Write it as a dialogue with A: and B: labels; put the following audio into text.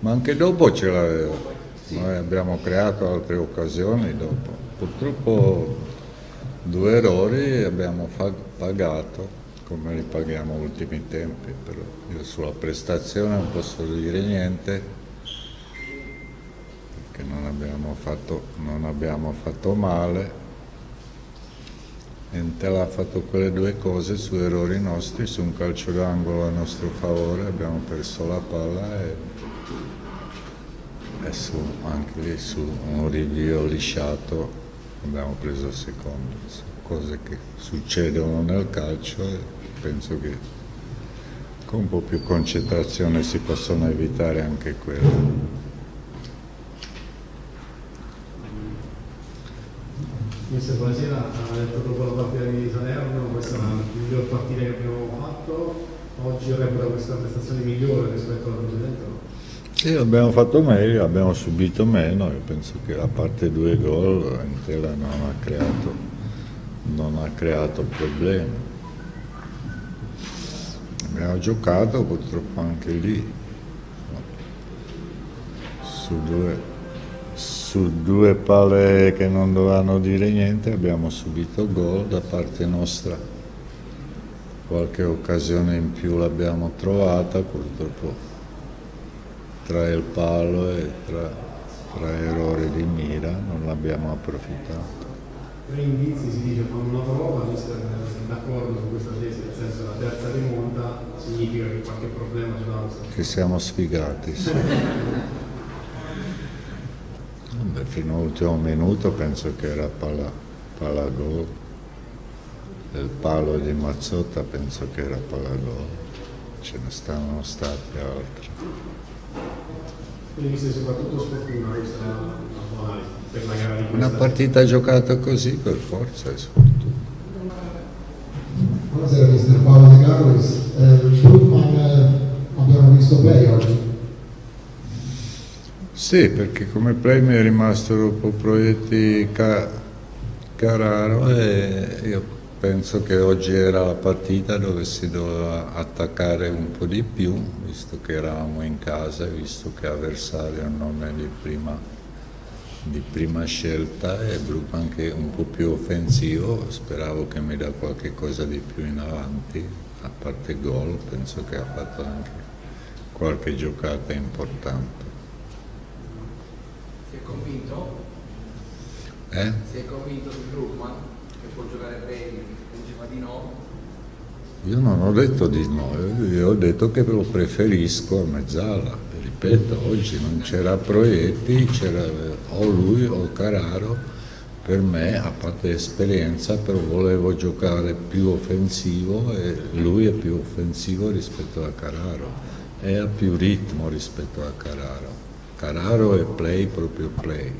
A: ma anche dopo ce l'aveva. Noi abbiamo creato altre occasioni dopo. Purtroppo due errori abbiamo pagato, come li paghiamo ultimi tempi, però io sulla prestazione non posso dire niente, perché non abbiamo fatto, non abbiamo fatto male. Entel ha fatto quelle due cose su errori nostri, su un calcio d'angolo a nostro favore, abbiamo perso la palla e, su, anche lì su un rinvio lisciato abbiamo preso il secondo. Cose che succedono nel calcio e penso che con un po' più concentrazione si possono evitare anche quelle.
B: Mister, buonasera, ha detto dopo la partita di Salerno, questa è la miglior partita che abbiamo fatto, oggi reputa questa prestazione migliore rispetto alla precedente?
A: Sì, abbiamo fatto meglio, abbiamo subito meno, io penso che a parte due gol Intela non ha creato, non ha creato problemi. Abbiamo giocato purtroppo anche lì su due su due palle che non dovevano dire niente abbiamo subito gol da parte nostra. Qualche occasione in più l'abbiamo trovata, purtroppo tra il palo e tra, tra errori di mira non l'abbiamo approfittato.
B: Tre indizi si dice quando una prova, mister è d'accordo su questa tesi, nel senso la terza rimonta significa che qualche problema ce l'ha.
A: Che siamo sfigati, sì. Beh, fino all'ultimo minuto penso che era palla, palla gol. Il palo di Mazzotta penso che era palla gol. Ce ne stavano stati altri.
B: Quindi viste soprattutto sfortuna questa per la gara di questa
A: Una partita giocata così per forza è sfortuna.
C: Buonasera mister Paolo De Carlos. Eh, eh, abbiamo visto play oggi.
A: Sì, perché come play mi è rimasto dopo proietti ca Carraro e io penso che oggi era la partita dove si doveva attaccare un po' di più, visto che eravamo in casa e visto che avversario non è di prima, di prima scelta e Brook anche un po' più offensivo, speravo che mi dà qualche cosa di più in avanti, a parte gol, penso che ha fatto anche qualche giocata importante.
D: Si è convinto?
A: Eh?
D: Si è convinto Brookman che può giocare bene, diceva di no?
A: Io non ho detto di no, io ho detto che lo preferisco a Mezzala. Ripeto, oggi non c'era Proietti, c'era o lui o Cararo. Per me, a parte esperienza, però volevo giocare più offensivo e lui è più offensivo rispetto a Cararo e ha più ritmo rispetto a Cararo. Carraro è play proprio play.